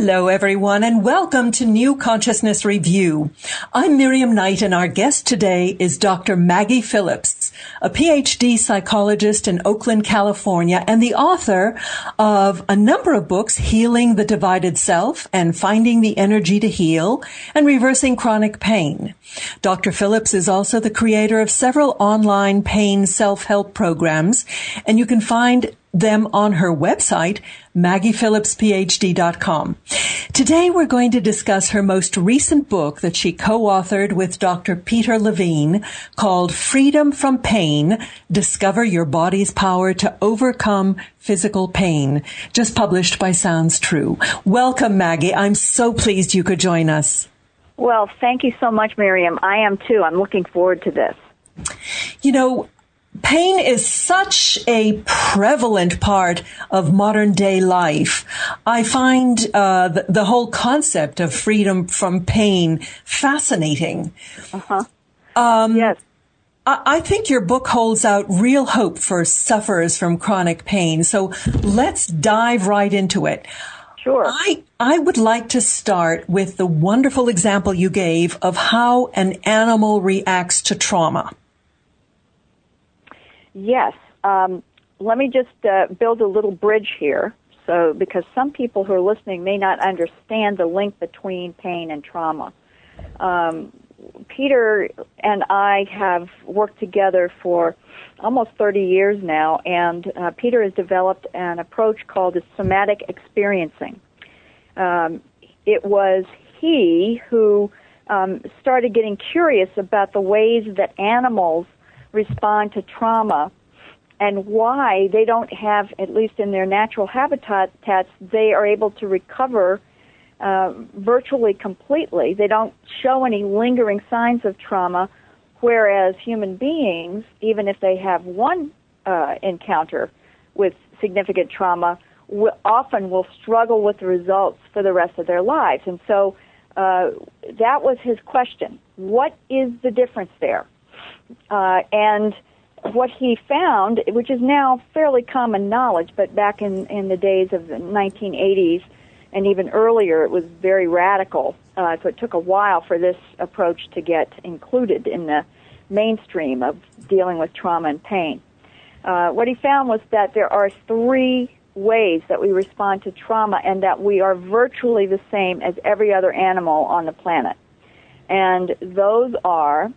Hello, everyone, and welcome to New Consciousness Review. I'm Miriam Knight, and our guest today is Dr. Maggie Phillips, a PhD psychologist in Oakland, California, and the author of a number of books, Healing the Divided Self and Finding the Energy to Heal and Reversing Chronic Pain. Dr. Phillips is also the creator of several online pain self-help programs, and you can find them on her website, MaggiePhillipsPhD.com. Today we're going to discuss her most recent book that she co-authored with Dr. Peter Levine called Freedom from Pain, Discover Your Body's Power to Overcome Physical Pain, just published by Sounds True. Welcome, Maggie. I'm so pleased you could join us. Well, thank you so much, Miriam. I am too. I'm looking forward to this. You know, pain is such a prevalent part of modern day life. I find uh, the, the, whole concept of freedom from pain fascinating. Uh-huh. Um, yes. I, I think your book holds out real hope for sufferers from chronic pain. So let's dive right into it. Sure. I, I would like to start with the wonderful example you gave of how an animal reacts to trauma. Yes. Um, let me just uh, build a little bridge here. So, because some people who are listening may not understand the link between pain and trauma. Um, Peter and I have worked together for almost 30 years now, and uh, Peter has developed an approach called somatic experiencing. Um, it was he who um, started getting curious about the ways that animals respond to trauma and why they don't have, at least in their natural habitats, they are able to recover uh, virtually completely. They don't show any lingering signs of trauma, whereas human beings, even if they have one uh, encounter with significant trauma, w- often will struggle with the results for the rest of their lives. And so uh, that was his question. What is the difference there? Uh, and what he found, which is now fairly common knowledge, but back in, in the days of the 1980s and even earlier, it was very radical. Uh, so it took a while for this approach to get included in the mainstream of dealing with trauma and pain. Uh, what he found was that there are three ways that we respond to trauma and that we are virtually the same as every other animal on the planet. And those are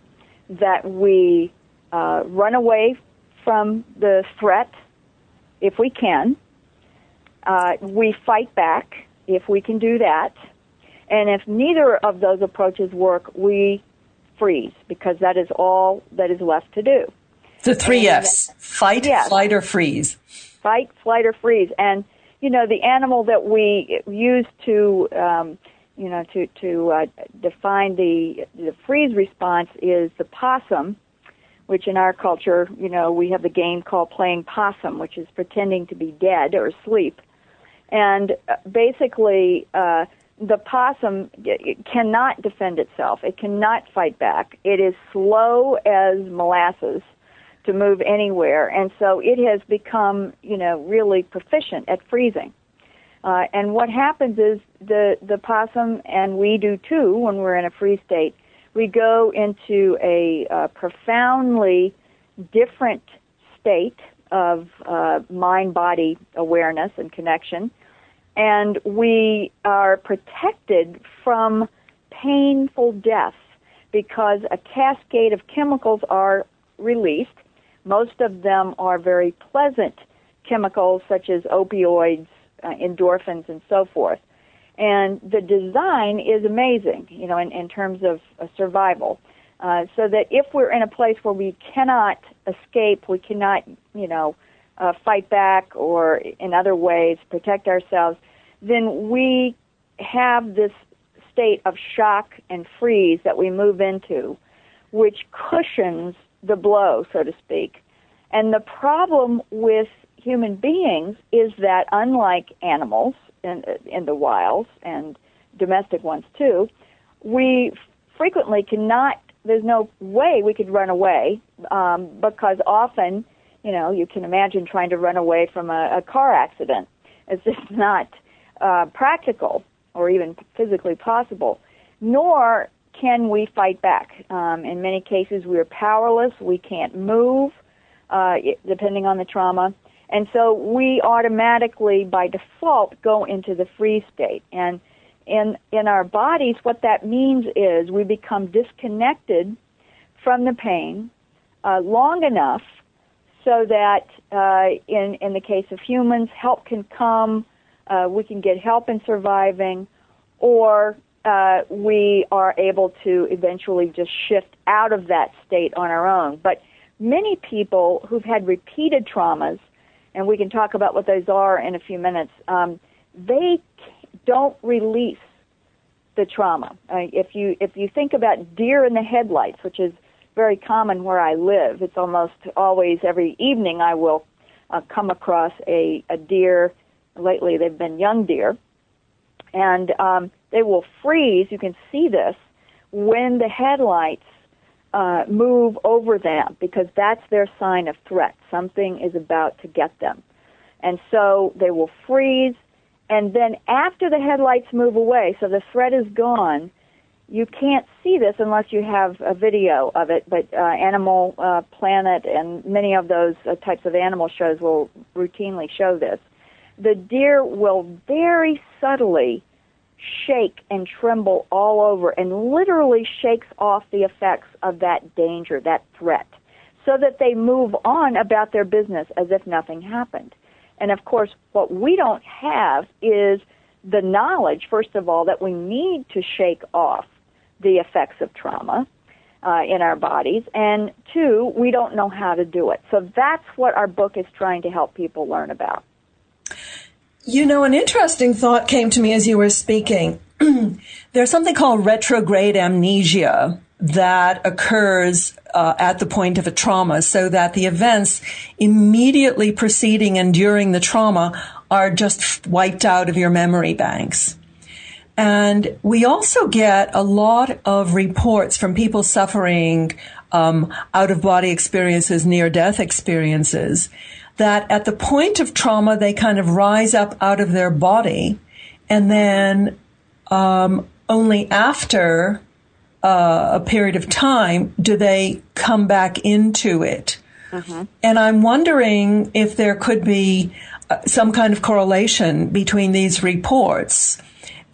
that we uh, run away from the threat if we can. Uh, we fight back if we can do that. And if neither of those approaches work, we freeze because that is all that is left to do. The three and F's. Fight, yes. flight, or freeze. Fight, flight, or freeze. And, you know, the animal that we use to, um, you know, to, to uh, define the, the freeze response is the possum, which in our culture, you know, we have the game called playing possum, which is pretending to be dead or asleep. And uh, basically, uh, the possum cannot defend itself. It cannot fight back. It is slow as molasses to move anywhere, and so it has become, you know, really proficient at freezing. Uh, and what happens is the the possum and we do too when we're in a free state we go into a uh, profoundly different state of uh, mind body awareness and connection. And we are protected from painful death because a cascade of chemicals are released. Most of them are very pleasant chemicals such as opioids, uh, endorphins, and so forth. And the design is amazing, you know, in, in terms of uh, survival. Uh, so that if we're in a place where we cannot escape, we cannot, you know, uh, fight back or in other ways protect ourselves, then we have this state of shock and freeze that we move into, which cushions the blow, so to speak. And the problem with human beings is that unlike animals, in, in the wilds and domestic ones too, we frequently cannot, there's no way we could run away um, because often, you know, you can imagine trying to run away from a, a car accident. It's just not uh, practical. or even physically possible, nor can we fight back. Um, in many cases, we are powerless. We can't move, uh, depending on the trauma. And so we automatically, by default, go into the freeze state. And in, in our bodies, what that means is we become disconnected from the pain uh, long enough so that uh, in, in the case of humans, help can come, uh, we can get help in surviving, or uh, we are able to eventually just shift out of that state on our own. But many people who've had repeated traumas, and we can talk about what those are in a few minutes, um, they don't release the trauma. Uh, if you if you think about deer in the headlights, which is very common where I live, it's almost always every evening I will uh, come across a, a deer. Lately, they've been young deer, and um, they will freeze. You can see this when the headlights uh, move over them because that's their sign of threat. Something is about to get them. And so they will freeze, and then after the headlights move away, so the threat is gone, you can't see this unless you have a video of it, but uh, Animal uh, Planet and many of those uh, types of animal shows will routinely show this. The deer will very subtly shake and tremble all over and literally shakes off the effects of that danger, that threat, so that they move on about their business as if nothing happened. And of course, what we don't have is the knowledge, first of all, that we need to shake off the effects of trauma uh, in our bodies, and two, we don't know how to do it. So that's what our book is trying to help people learn about. You know, an interesting thought came to me as you were speaking. There's something called retrograde amnesia that occurs uh, at the point of a trauma so that the events immediately preceding and during the trauma are just wiped out of your memory banks. And we also get a lot of reports from people suffering um, out of body experiences, near death experiences, that at the point of trauma, they kind of rise up out of their body. And then um, only after uh, a period of time do they come back into it. Mm-hmm. And I'm wondering if there could be uh, some kind of correlation between these reports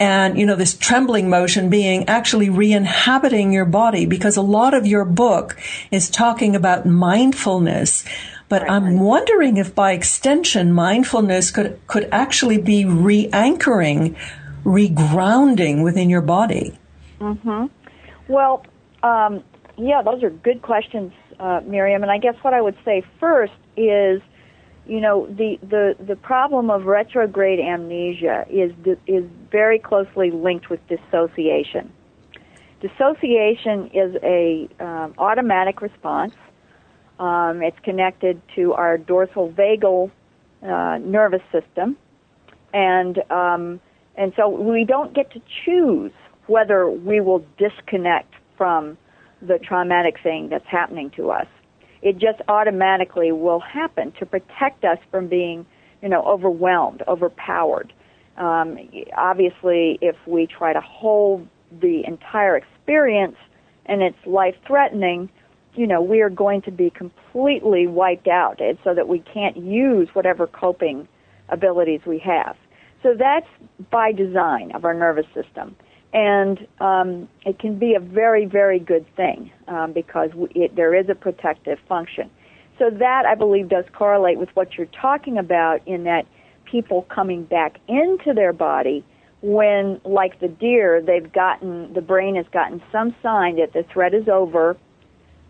and you know this trembling motion being actually re-inhabiting your body because a lot of your book is talking about mindfulness but right. i'm wondering if by extension mindfulness could could actually be re-anchoring regrounding within your body mhm well um, yeah those are good questions uh, miriam and i guess what i would say first is you know the the the problem of retrograde amnesia is is very closely linked with dissociation. Dissociation is a um, automatic response. Um, it's connected to our dorsal vagal uh, nervous system, and um, and so we don't get to choose whether we will disconnect from the traumatic thing that's happening to us it just automatically will happen to protect us from being, you know, overwhelmed, overpowered. Um, obviously, if we try to hold the entire experience and it's life threatening, you know, we are going to be completely wiped out and so that we can't use whatever coping abilities we have. So that's by design of our nervous system and um, it can be a very, very good thing um, because it, there is a protective function. So that I believe does correlate with what you're talking about in that people coming back into their body when, like the deer, they've gotten the brain has gotten some sign that the threat is over,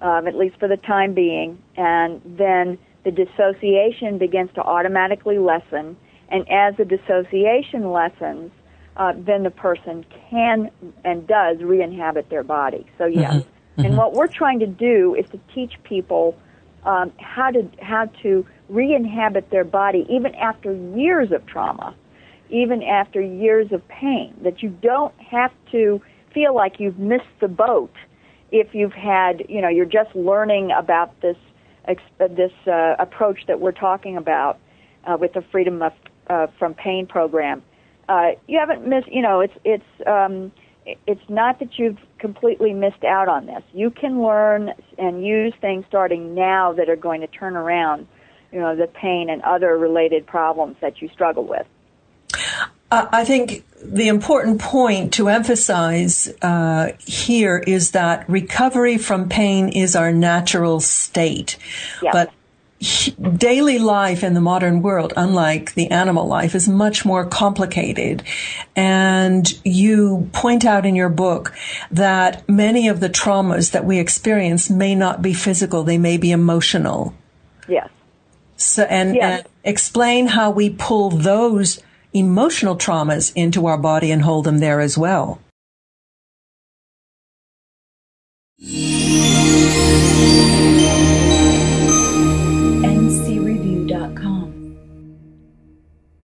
um, at least for the time being, and then the dissociation begins to automatically lessen. And as the dissociation lessens, uh, then the person can and does re-inhabit their body. So yes. Mm-hmm. Mm-hmm. And what we're trying to do is to teach people um, how to how to re-inhabit their body even after years of trauma, even after years of pain. That you don't have to feel like you've missed the boat if you've had you know you're just learning about this uh, this uh, approach that we're talking about uh, with the freedom of, uh, from pain program uh, you haven't missed. You know, it's it's um, it's not that you've completely missed out on this. You can learn and use things starting now that are going to turn around, you know, the pain and other related problems that you struggle with. I think the important point to emphasize uh, here is that recovery from pain is our natural state. Yes. But daily life in the modern world, unlike the animal life, is much more complicated. And you point out in your book that many of the traumas that we experience may not be physical, they may be emotional. Yes. So, and, yes. and explain how we pull those emotional traumas into our body and hold them there as well.